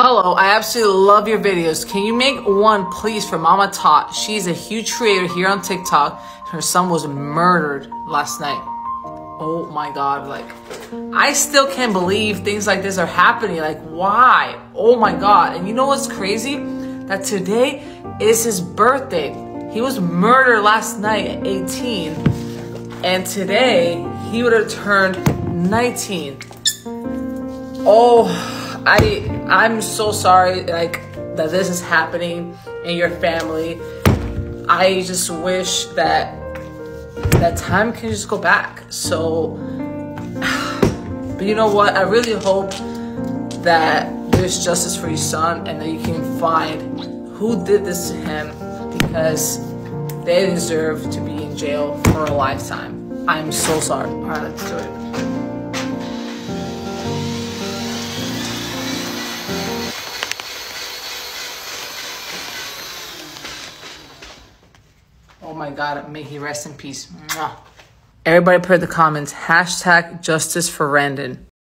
Hello, I absolutely love your videos. Can you make one, please, for Mama Tot? She's a huge creator here on TikTok. Her son was murdered last night. Oh my god, like, I still can't believe things like this are happening. Like, why? Oh my god. And you know what's crazy? That today is his birthday. He was murdered last night at 18, and today he would have turned 19. Oh, I I'm so sorry like that this is happening in your family. I just wish that that time can just go back. So but you know what? I really hope that there's justice for your son and that you can find who did this to him because they deserve to be in jail for a lifetime. I'm so sorry. All right, let's do it. Oh my God, may he rest in peace. Mwah. Everybody put in the comments, hashtag justice for Randon.